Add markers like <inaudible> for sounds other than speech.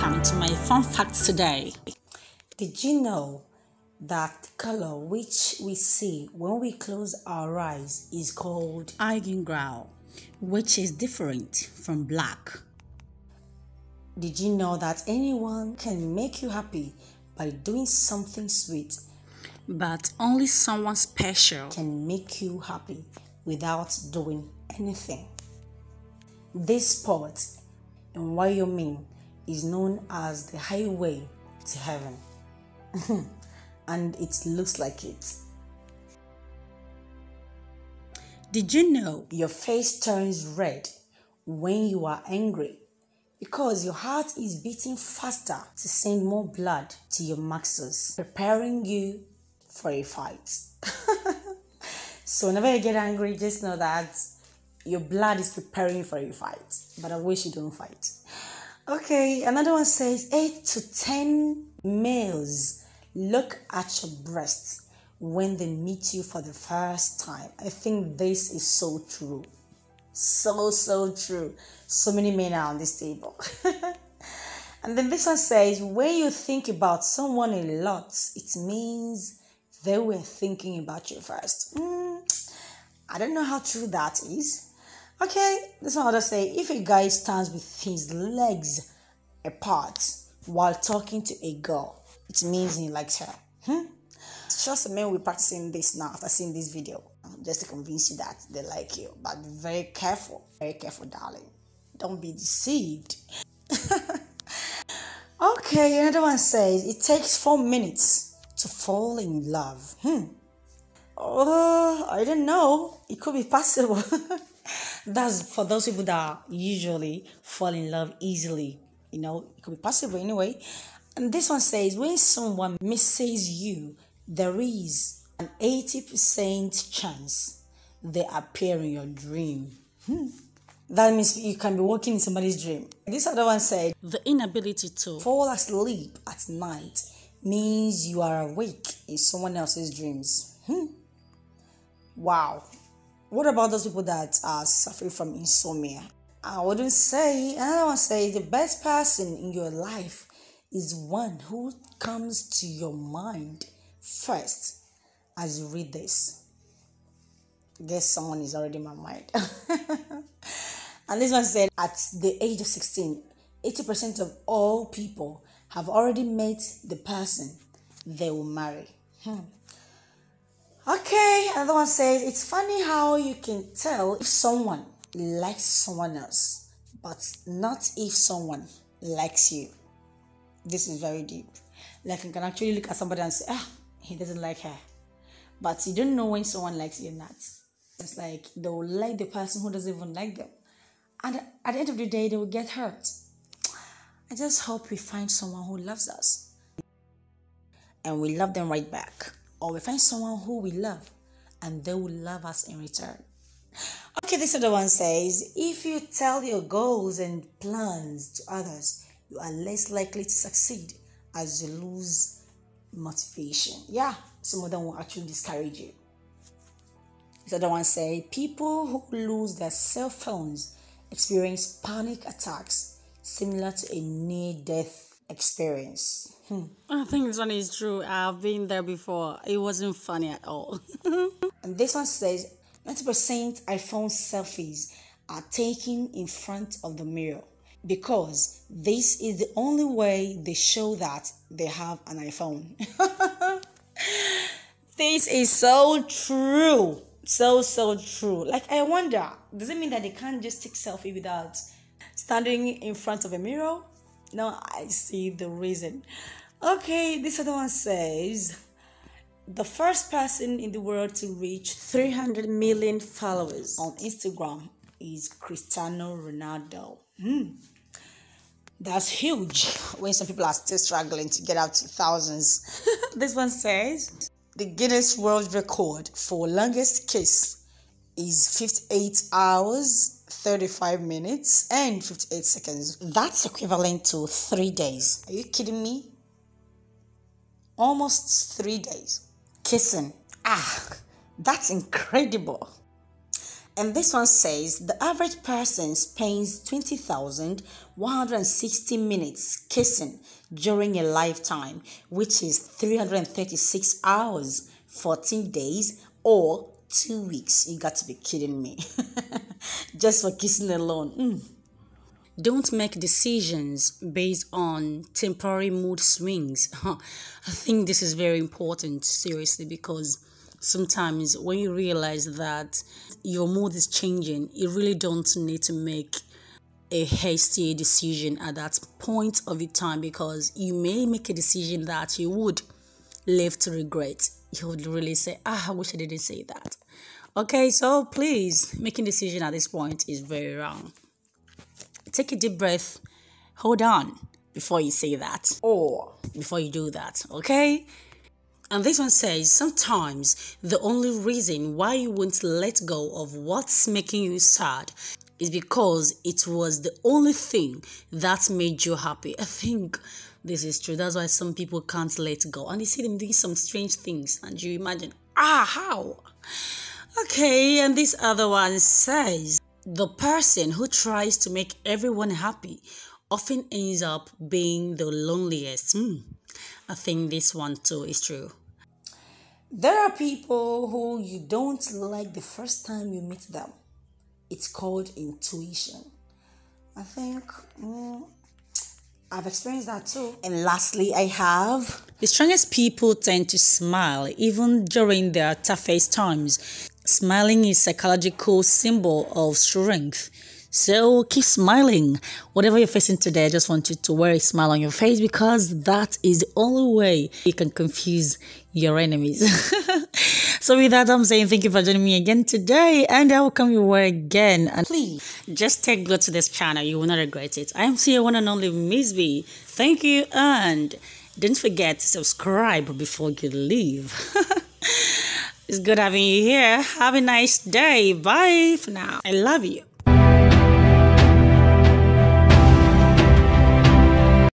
welcome to my fun facts today. Did you know that color which we see when we close our eyes is called Eigengrau, which is different from black. Did you know that anyone can make you happy by doing something sweet? But only someone special can make you happy without doing anything. This spot in Wyoming is known as the highway to heaven. <laughs> and it looks like it. Did you know your face turns red when you are angry? Because your heart is beating faster to send more blood to your muscles, preparing you for a fight. <laughs> so, whenever you get angry, just know that your blood is preparing for a fight. But I wish you don't fight. Okay, another one says 8 to 10 males look at your breasts when they meet you for the first time. I think this is so true. So, so true. So many men are on this table. <laughs> and then this one says when you think about someone a lot, it means they were thinking about you first. Mm, I don't know how true that is. Okay, this one other say if a guy stands with his legs apart while talking to a girl, it means he likes her. Hmm? Trust the men will practicing this now after seeing this video, just to convince you that they like you. But be very careful, very careful, darling. Don't be deceived. <laughs> okay, another one says it takes four minutes to fall in love. Hmm. Oh, I don't know. It could be possible. <laughs> That's for those people that usually fall in love easily. You know, it could be possible anyway. And this one says when someone misses you, there is an 80% chance they appear in your dream. Hmm. That means you can be walking in somebody's dream. This other one said the inability to fall asleep at night means you are awake in someone else's dreams. Hmm. Wow, what about those people that are suffering from insomnia? I wouldn't say, I don't want to say the best person in your life is one who comes to your mind first as you read this. I guess someone is already in my mind. <laughs> and this one said at the age of 16, 80% of all people have already met the person they will marry. Hmm. Okay, another one says it's funny how you can tell if someone likes someone else, but not if someone likes you. This is very deep. Like you can actually look at somebody and say, ah, he doesn't like her. But you don't know when someone likes you or not. It's like they will like the person who doesn't even like them. And at the end of the day, they will get hurt. I just hope we find someone who loves us. And we love them right back or we find someone who we love and they will love us in return. Okay, this other one says if you tell your goals and plans to others, you are less likely to succeed as you lose motivation. Yeah, some of them will actually discourage you. This other one says people who lose their cell phones experience panic attacks similar to a near death experience. Hmm. I think this one is true. I've been there before. It wasn't funny at all. <laughs> and this one says 90% iPhone selfies are taken in front of the mirror because this is the only way they show that they have an iPhone. <laughs> this is so true. So, so true. Like, I wonder, does it mean that they can't just take selfie without standing in front of a mirror? Now I see the reason. Okay, this other one says the first person in the world to reach 300 million followers on Instagram is Cristiano Ronaldo. Hmm. That's huge when some people are still struggling to get up to thousands. <laughs> this one says the Guinness World Record for longest kiss is 58 hours 35 minutes and 58 seconds. That's equivalent to three days. Are you kidding me? Almost three days. Kissing. Ah, that's incredible. And this one says the average person spends 20,160 minutes kissing during a lifetime, which is 336 hours, 14 days, or two weeks. You got to be kidding me. <laughs> Just for kissing alone. Mm. Don't make decisions based on temporary mood swings. <laughs> I think this is very important, seriously, because sometimes when you realize that your mood is changing, you really don't need to make a hasty decision at that point of your time because you may make a decision that you would live to regret. You would really say, ah, I wish I didn't say that. Okay, so please, making decision at this point is very wrong. Take a deep breath, hold on before you say that or before you do that, okay? And this one says sometimes the only reason why you won't let go of what's making you sad is because it was the only thing that made you happy. I think this is true. That's why some people can't let go. And you see them doing some strange things, and you imagine, ah, how? Okay, and this other one says the person who tries to make everyone happy often ends up being the loneliest. Hmm. I think this one too is true. There are people who you don't like the first time you meet them. It's called intuition. I think mm, I've experienced that too. And lastly, I have. The strongest people tend to smile even during their toughest times. Smiling is a psychological symbol of strength. So keep smiling. Whatever you're facing today, I just want you to wear a smile on your face because that is the only way you can confuse your enemies. <laughs> so with that, I'm saying thank you for joining me again today and I will come your way again. And please just take good to this channel. You will not regret it. I am your one and only Mizbi. Thank you and don't forget to subscribe before you leave. <laughs> it's good having you here. Have a nice day. Bye for now. I love you.